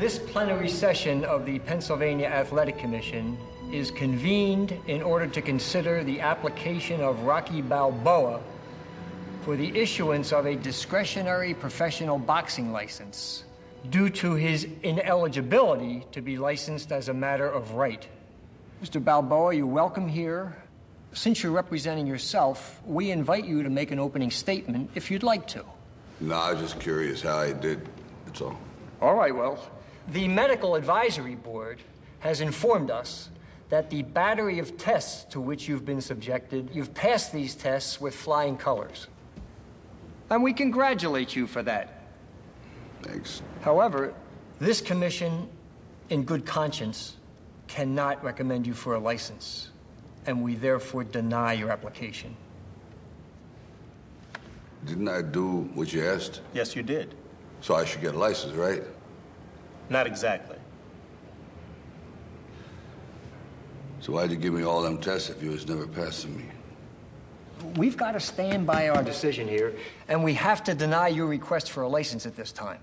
This plenary session of the Pennsylvania Athletic Commission is convened in order to consider the application of Rocky Balboa for the issuance of a discretionary professional boxing license due to his ineligibility to be licensed as a matter of right. Mr. Balboa, you're welcome here. Since you're representing yourself, we invite you to make an opening statement if you'd like to. No, I was just curious how I did. That's all. All right, well, the Medical Advisory Board has informed us that the battery of tests to which you've been subjected, you've passed these tests with flying colors. And we congratulate you for that. Thanks. However, this commission, in good conscience, cannot recommend you for a license, and we therefore deny your application. Didn't I do what you asked? Yes, you did. So I should get a license, right? Not exactly. So why'd you give me all them tests if you was never passing me? We've got to stand by our decision here, and we have to deny your request for a license at this time.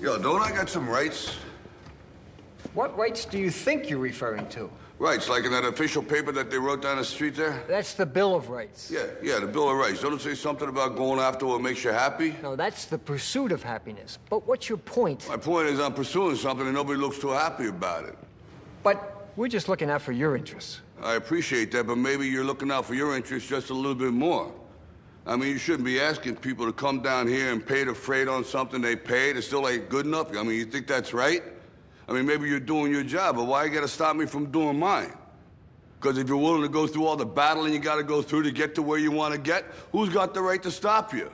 Yo, don't I got some rights? What rights do you think you're referring to? Rights, like in that official paper that they wrote down the street there? That's the Bill of Rights. Yeah, yeah, the Bill of Rights. Don't it say something about going after what makes you happy? No, that's the pursuit of happiness. But what's your point? My point is I'm pursuing something and nobody looks too happy about it. But we're just looking out for your interests. I appreciate that, but maybe you're looking out for your interests just a little bit more. I mean, you shouldn't be asking people to come down here and pay the freight on something they paid. It still ain't good enough. I mean, you think that's right? I mean, maybe you're doing your job, but why you gotta stop me from doing mine? Because if you're willing to go through all the battling you gotta go through to get to where you wanna get, who's got the right to stop you?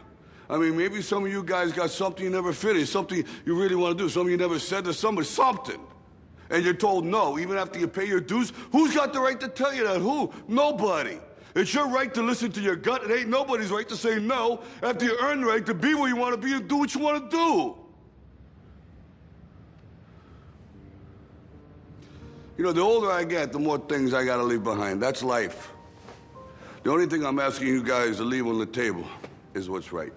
I mean, maybe some of you guys got something you never finished, something you really wanna do, something you never said to somebody, something. And you're told no, even after you pay your dues. Who's got the right to tell you that? Who? Nobody. It's your right to listen to your gut. It ain't nobody's right to say no after you earn the right to be where you want to be and do what you want to do. You know, the older I get, the more things I got to leave behind. That's life. The only thing I'm asking you guys to leave on the table is what's right.